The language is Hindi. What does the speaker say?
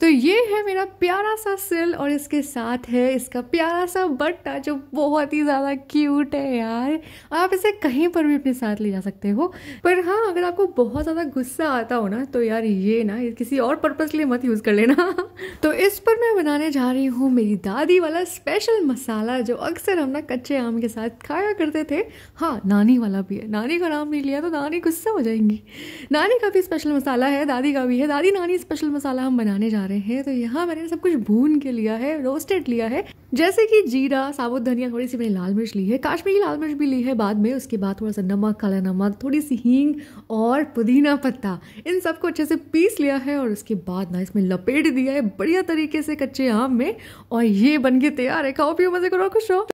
तो ये है मेरा प्यारा सा सिल और इसके साथ है इसका प्यारा सा बट्टा जो बहुत ही ज़्यादा क्यूट है यार। आप इसे कहीं पर भी अपने साथ ले जा सकते हो। पर हाँ अगर आपको बहुत ज़्यादा गुस्सा आता हो ना तो यार ये ना, ये किसी और पर्पज़ के लिए मत यूज़ कर लेना। तो इस पर मैं बनाने जा रही हूँ मेरी दादी वाला स्पेशल मसाला जो अक्सर हम ना कच्चे आम के साथ खाया करते थे। हाँ नानी वाला भी है। नानी का नाम नहीं लिया तो नानी गुस्सा हो जाएँगी। नानी का भी स्पेशल मसाला है, दादी का भी है। दादी नानी स्पेशल मसाला हम बनाने जा रहे हैं तो यहाँ मैंने सब कुछ भून के लिया है रोस्टेड लिया है। जैसे कि जीरा, साबुत धनिया थोड़ी सी मैंने लाल मिर्च ली है। काश्मीरी लाल मिर्च भी ली है बाद में, उसके बाद थोड़ा सा नमक, काला नमक, थोड़ी सी हींग और पुदीना पत्ता, इन सबको अच्छे से पीस लिया है और उसके बाद ना इसमें लपेट दिया है बढ़िया तरीके से कच्चे आम में और ये बन के तैयार है। खाओ पियो, मज़े करो, खुश हो